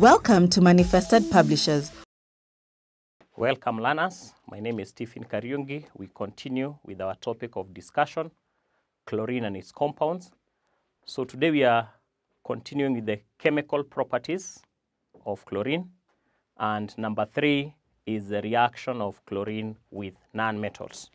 Welcome to Manifested Publishers. Welcome, learners. My name is Stephen Kariungi. We continue with our topic of discussion chlorine and its compounds. So, today we are continuing with the chemical properties of chlorine. And number three is the reaction of chlorine with nonmetals.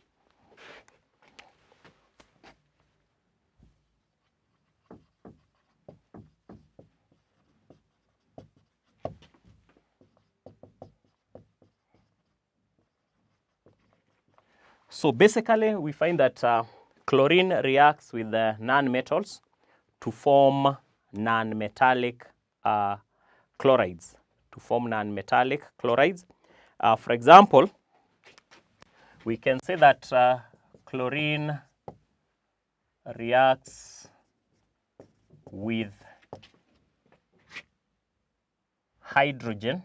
So basically, we find that uh, chlorine reacts with the nonmetals to form nonmetallic uh, chlorides. To form nonmetallic chlorides. Uh, for example, we can say that uh, chlorine reacts with hydrogen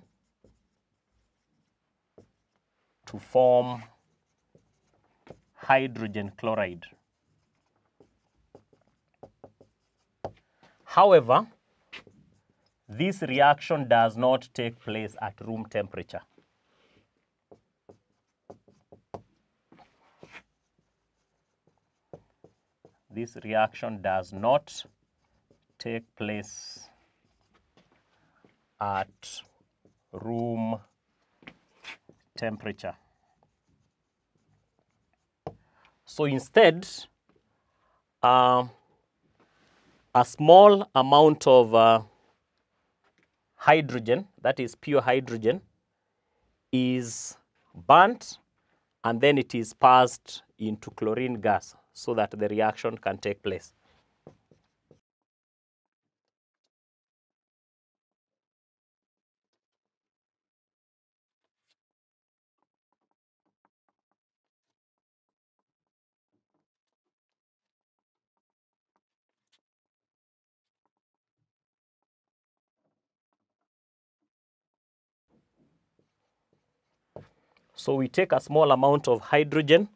to form hydrogen chloride. However, this reaction does not take place at room temperature. This reaction does not take place at room temperature. So instead, uh, a small amount of uh, hydrogen, that is pure hydrogen, is burnt and then it is passed into chlorine gas so that the reaction can take place. So we take a small amount of hydrogen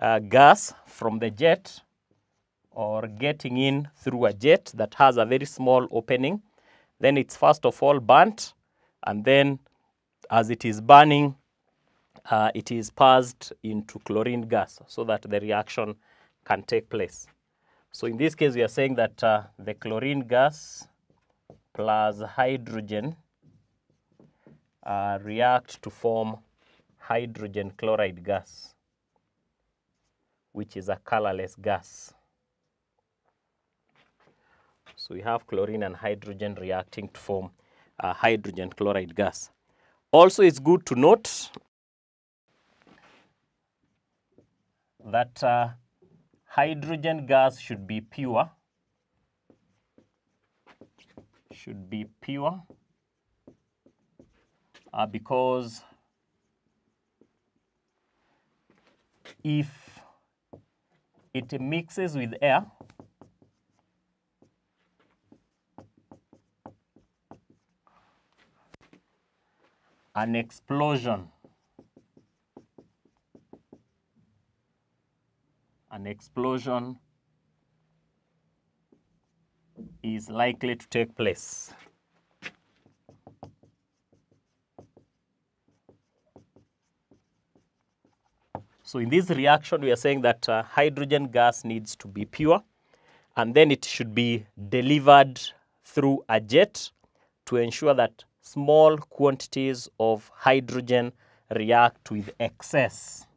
uh, gas from the jet or getting in through a jet that has a very small opening. Then it's first of all burnt and then as it is burning, uh, it is passed into chlorine gas so that the reaction can take place. So in this case, we are saying that uh, the chlorine gas plus hydrogen uh, react to form hydrogen chloride gas, which is a colorless gas. So we have chlorine and hydrogen reacting to form a hydrogen chloride gas. Also, it's good to note that uh, hydrogen gas should be pure, should be pure uh, because if it mixes with air, an explosion, an explosion is likely to take place. So in this reaction, we are saying that uh, hydrogen gas needs to be pure, and then it should be delivered through a jet to ensure that small quantities of hydrogen react with excess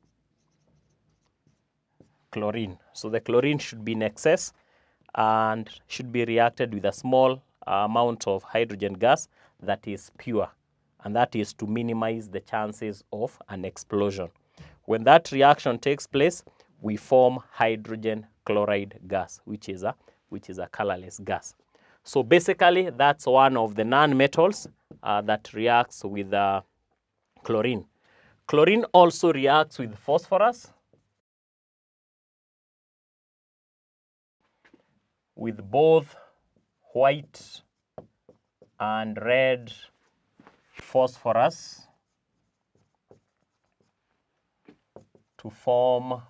chlorine. So the chlorine should be in excess and should be reacted with a small amount of hydrogen gas that is pure, and that is to minimize the chances of an explosion. When that reaction takes place, we form hydrogen chloride gas, which is a, which is a colorless gas. So basically, that's one of the nonmetals uh, that reacts with uh, chlorine. Chlorine also reacts with phosphorus, with both white and red phosphorus to form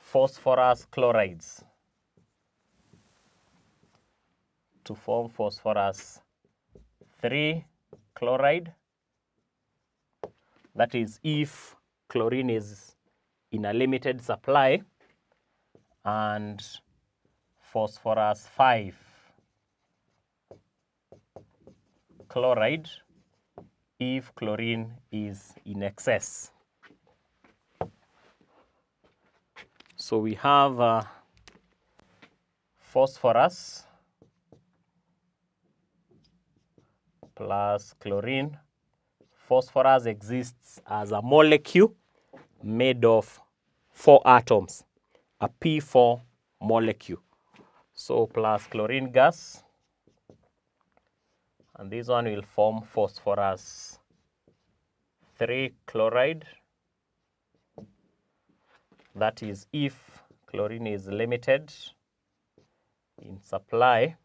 phosphorus chlorides. to form phosphorus 3 chloride. That is if chlorine is in a limited supply and phosphorus 5 chloride if chlorine is in excess. So we have uh, phosphorus plus chlorine. Phosphorus exists as a molecule made of four atoms, a P4 molecule. So plus chlorine gas, and this one will form phosphorus 3 chloride. That is if chlorine is limited in supply.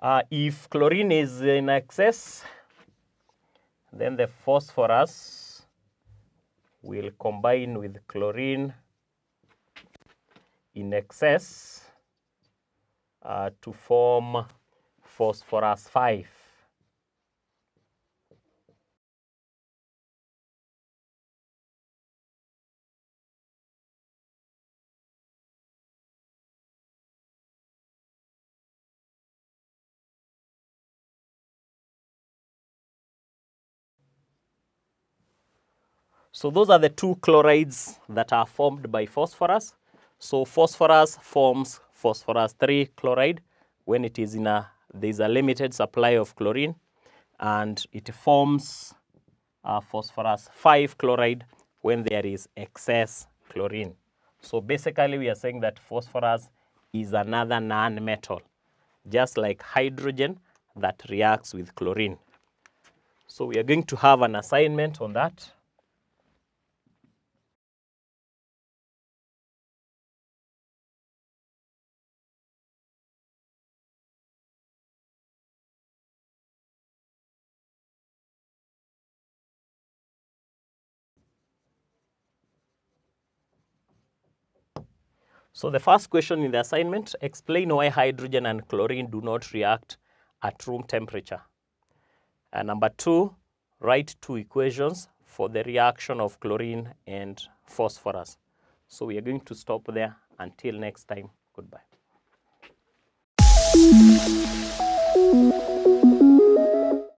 Uh, if chlorine is in excess, then the phosphorus will combine with chlorine in excess uh, to form phosphorus 5. So those are the two chlorides that are formed by phosphorus. So phosphorus forms phosphorus 3 chloride when it is in a there is a limited supply of chlorine and it forms uh, phosphorus 5 chloride when there is excess chlorine. So basically we are saying that phosphorus is another non-metal just like hydrogen that reacts with chlorine. So we are going to have an assignment on that. So the first question in the assignment, explain why hydrogen and chlorine do not react at room temperature. And number two, write two equations for the reaction of chlorine and phosphorus. So we are going to stop there until next time. Goodbye.